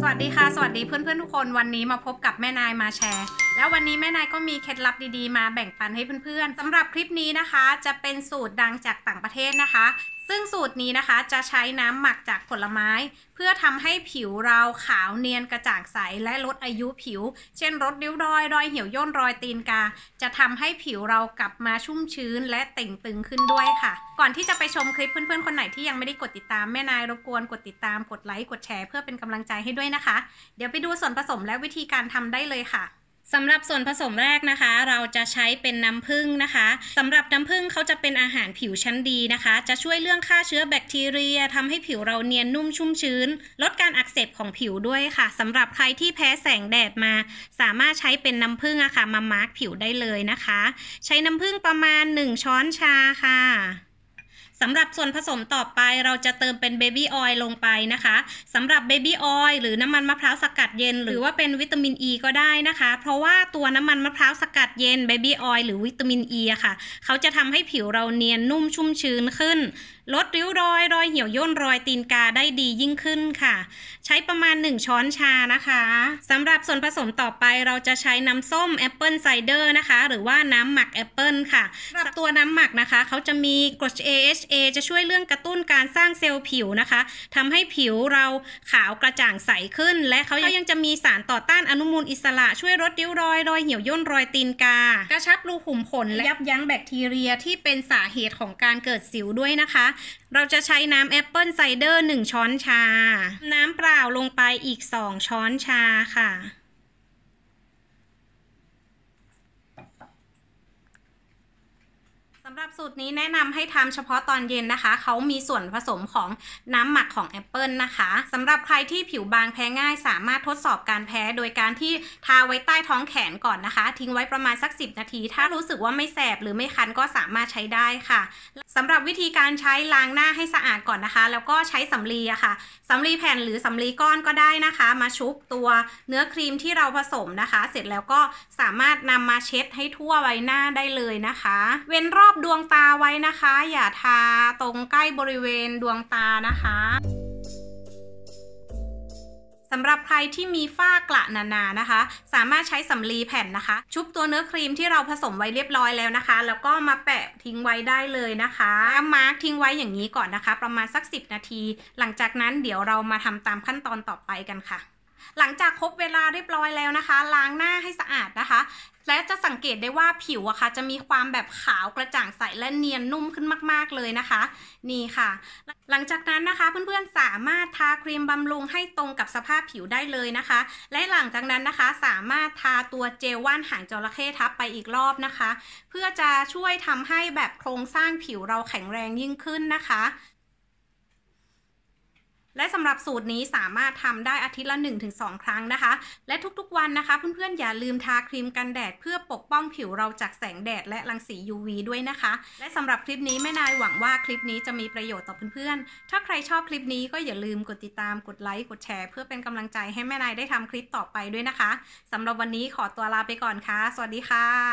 สวัสดีค่ะ สวัสดีเพื่อนๆทุกคนวันนี้มาพบกับแม่นายมาแชร์ แล้ววันนี้แม่นายก็มีเคล็ดลับดีๆ มาแบ่งปันให้เพื่อนๆสำหรับคลิปนี้นะคะ จะเป็นสูตรดังจากต่างประเทศนะคะ ซึ่งสูตรนี้นะคะจะใช้น้ำหมักจากผลไม้ เพื่อทำให้ผิวเราขาวเนียนกระจ่างใส และลดอายุผิว เช่นลดริ้วรอย รอยเหี่ยวย่นรอยตีนกา จะทำให้ผิวเรากลับมาชุ่มชื้นและเต่งตึงขึ้นด้วยค่ะ ก่อนที่จะไปชมคลิปเพื่อนๆ คนไหนที่ยังไม่ได้กดติดตามแม่นายรบกวนกดติดตามกดไลค์กดแชร์เพื่อเป็นกำลังใจให้ด้วยนะคะ เดี๋ยวไปดูส่วนผสมและวิธีการทำได้เลยค่ะ สำหรับส่วนผสมแรกนะคะ เราจะใช้เป็นน้ำผึ้งนะคะสำหรับน้ำผึ้งเขาจะเป็นอาหารผิวชั้นดีนะคะ จะช่วยเรื่องฆ่าเชื้อแบคทีเรียทำให้ผิวเราเนียนนุ่มชุ่มชื้น ลดการอักเสบของผิวด้วยค่ะสำหรับใครที่แพ้แสงแดดมา สามารถใช้เป็นน้ำผึ้งอะค่ะมามาสก์ผิวได้เลยนะคะ ใช้น้ำผึ้งประมาณ 1 ช้อนชาค่ะ สำหรับส่วนผสมต่อไปเราจะเติมเป็น baby oil ลงไปนะคะสำหรับ baby oil หรือน้ำมันมะพร้าวสกัดเย็น หรือว่าเป็นวิตามินอ e ีก็ได้นะคะ เพราะว่าตัวน้ำมันมะพร้าวสกัดเย็นเบบี้ออยล์หรือวิตามินอ e ีอะค่ะ เขาจะทำให้ผิวเราเนียนนุ่มชุ่มชื้นขึ้น ลดริ้วรอย รอยเหี่ยวย่นรอยตีนกาได้ดียิ่งขึ้นค่ะ ใช้ประมาณ 1 ช้อนชานะคะสำหรับส่วนผสมต่อไปเราจะใช้น้ำส้ม apple cider นะคะ หรือว่าน้ำหมักแอปเปิลค่ะสำหรับตัวน้ำหมักนะคะเขาจะมีกรด AHA จะช่วยเรื่องกระตุ้นการสร้างเซลล์ผิวนะคะทำให้ผิวเราขาวกระจ่างใสขึ้น และเขายังจะมีสารต่อต้านอนุมูลอิสระ ช่วยลดริ้วรอยรอยเหี่ยวย่นรอยตีนกา กระชับรูขุมขนและยับยั้งแบคทีเรียที่เป็นสาเหตุของการเกิดสิวด้วยนะคะเราจะใช้น้ำ apple cider 1ช้อนชา น้ำเปล่าลงไปอีก 2 ช้อนชาค่ะำหรับสูตรนี้แนะนำให้ทำเฉพาะตอนเย็นนะคะ เขามีส่วนผสมของน้ำหมักของแอปเปิลนะคะสำหรับใครที่ผิวบางแพ้ง่าย สามารถทดสอบการแพ้โดยการที่ทาไว้ใต้ท้องแขนก่อนนะคะ ทิ้งไว้ประมาณสัก 10 นาที ถ้ารู้สึกว่าไม่แสบหรือไม่คันก็สามารถใช้ได้ค่ะสำหรับวิธีการใช้ล้างหน้าให้สะอาดก่อนนะคะ แล้วก็ใช้สำลีอะค่ะสำลีแผ่นหรือสำลีก้อนก็ได้นะคะ มาชุบตัวเนื้อครีมที่เราผสมนะคะ เสร็จแล้วก็สามารถนำมาเช็ดให้ทั่วใบหน้าได้เลยนะคะ เว้นรอบดวงตาไว้นะคะ อย่าทาตรงใกล้บริเวณดวงตานะคะสำหรับใครที่มีฝ้ากระหนาๆนะคะ สามารถใช้สำลีแผ่นนะคะ ชุบตัวเนื้อครีมที่เราผสมไว้เรียบร้อยแล้วนะคะ แล้วก็มาแปะทิ้งไว้ได้เลยนะคะมาร์กทิ้งไว้อย่างนี้ก่อนนะคะ ประมาณสัก 10 นาที หลังจากนั้นเดี๋ยวเรามาทำตามขั้นตอนต่อไปกันค่ะ หลังจากครบเวลาเรียบร้อยแล้วนะคะ ล้างหน้าให้สะอาดนะคะ และจะสังเกตได้ว่าผิวอะคะ่ะ จะมีความแบบขาวกระจ่างใสและเนียนนุ่มขึ้นมาก ๆ เลยนะคะ นี่ค่ะ หลังจากนั้นนะคะ เพื่อนๆสามารถทาครีมบำรุงให้ตรงกับสภาพผิวได้เลยนะคะ และหลังจากนั้นนะคะสามารถทาตัวเจลว่านหางจระเข้ทับไปอีกรอบนะคะ เพื่อจะช่วยทำให้แบบโครงสร้างผิวเราแข็งแรงยิ่งขึ้นนะคะ และสำหรับสูตรนี้สามารถทำได้อาทิตย์ละ 1-2 ครั้งนะคะ และทุกๆวันนะคะ เพื่อนๆอย่าลืมทาครีมกันแดด เพื่อปกป้องผิวเราจากแสงแดดและรังสี UV ด้วยนะคะ และสำหรับคลิปนี้แม่นายหวังว่าคลิปนี้จะมีประโยชน์ต่อเพื่อนๆ ถ้าใครชอบคลิปนี้ก็อย่าลืมกดติดตามกดไลค์กดแชร์ เพื่อเป็นกำลังใจให้แม่นายได้ทำคลิปต่อไปด้วยนะคะสำหรับวันนี้ขอตัวลาไปก่อนค่ะ สวัสดีค่ะ